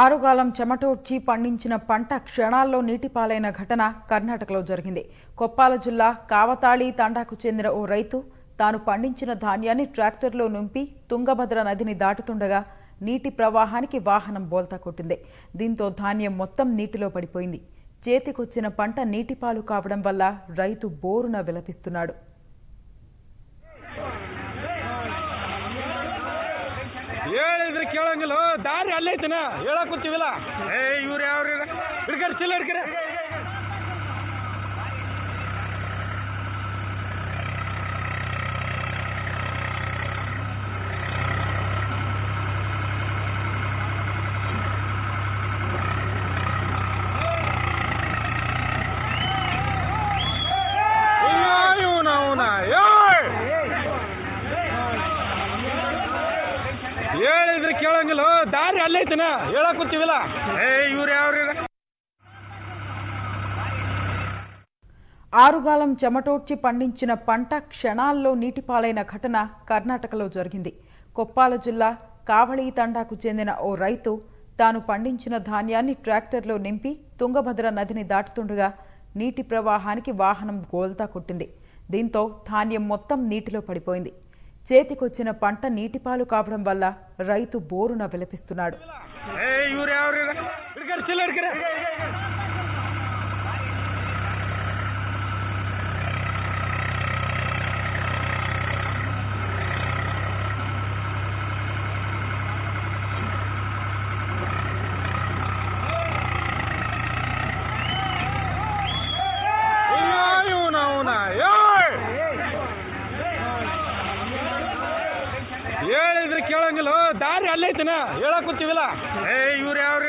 ఆరుగాలం చెమటోడ్చి పండించిన పంట క్షణాల్లో నీటిపాలైన ఘటన కర్ణాటకలో జరిగింది. కొప్పాల జిల్లా కావతాళి తండాకు చెందిన ఓ రైతు తాను పండించిన ధాన్యాన్ని ట్రాక్టర్లో నింపి తుంగభద్ర నదిని దాటుతుండగా నీటి ప్రవాహానికి వాహనం బోల్తా కొట్టింది. దీంతో ధాన్యం మొత్తం నీటిలో పడిపోయింది. చేతికొచ్చిన పంట నీటిపాలు కావడం వల్ల రైతు బోరున విలపిస్తున్నాడు. ಕೇಳಂಗಿಲ್ಲ. ದಾರಿ ಅಲ್ಲೈತನ ಹೇಳಕ್ ಕೂತೀವಿಲ್ಲ. ಏ ಇವ್ರು ಯಾವ್ರಿ ಹಿಡ್ಕರಿ ಚಿಲ್ಲ ಹಿಡ್ಕರಿ ಹೇಳಿದ್ರೆ ಕೇಳಂಗಿಲ್ಲ ದಾರಿ ಅಲ್ಲೈತನ ಹೇಳಕ್ ಕೂತೀವಿಲ್ಲ ಏ ಇವ್ರು ಯಾವ್ರಿ ఆరుగాలం చెమటోడ్చి పండించిన పంట క్షణాల్లో నీటిపాలైన ఘటన కర్ణాటకలో జరిగింది కొప్పాల జిల్లా కావళి తండాకు చెందిన ఓ రైతు తాను పండించిన ధాన్యాన్ని ట్రాక్టర్లో నింపి తుంగభద్ర నదిని దాటుతుండగా నీటి ప్రవాహానికి వాహనం గోల్తా కొట్టింది దీంతో ధాన్యం మొత్తం నీటిలో పడిపోయింది చేతికొచ్చిన పంట నీటిపాలు కావడం వల్ల రైతు బోరున విలపిస్తున్నాడు. ಹೇಳಿದ್ರೆ ಕೇಳಂಗಿಲ್ಲ. ದಾರಿ ಅಲ್ಲೇ ಅಲ್ಲೈತನ ಹೇಳಕ್ ಕೂತೀವಿಲ್ಲ. ಏ ಇವ್ರು ಯಾವ್ರಿ